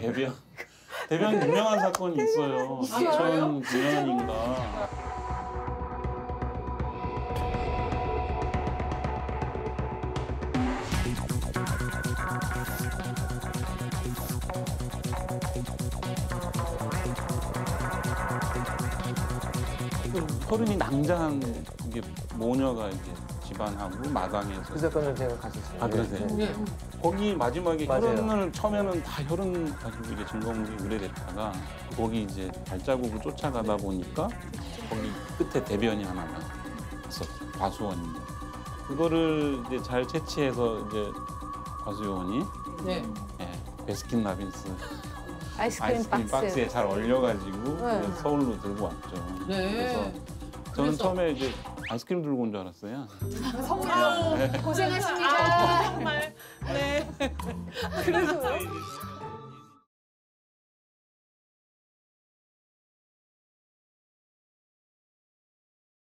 대변 대변 유명한 사건이 있어요. 2009년인가. 혈흔이 낭자한 이게 모녀가 이제 집안하고 마당에서 그 사건을 제가 갔었어요. 아, 그러세요? 네. 네. 거기 마지막에 맞아요. 혈흔을 처음에는 다 혈흔 가지고 이제 증거물이 의뢰됐다가 거기 이제 발자국을 쫓아가다 보니까 거기 끝에 대변이 하나 있었어 과수원인데 그거를 이제 잘 채취해서 이제 과수요원이 네. 예, 베스킨 라빈스 아이스크림, 아이스크림 박스. 박스에 잘 얼려가지고 네. 이제 서울로 들고 왔죠. 네. 그래서 저는 그래서? 처음에 이제 아이스크림 들고 온 줄 알았어요. 고생하십니다. 정말. 네. 그래서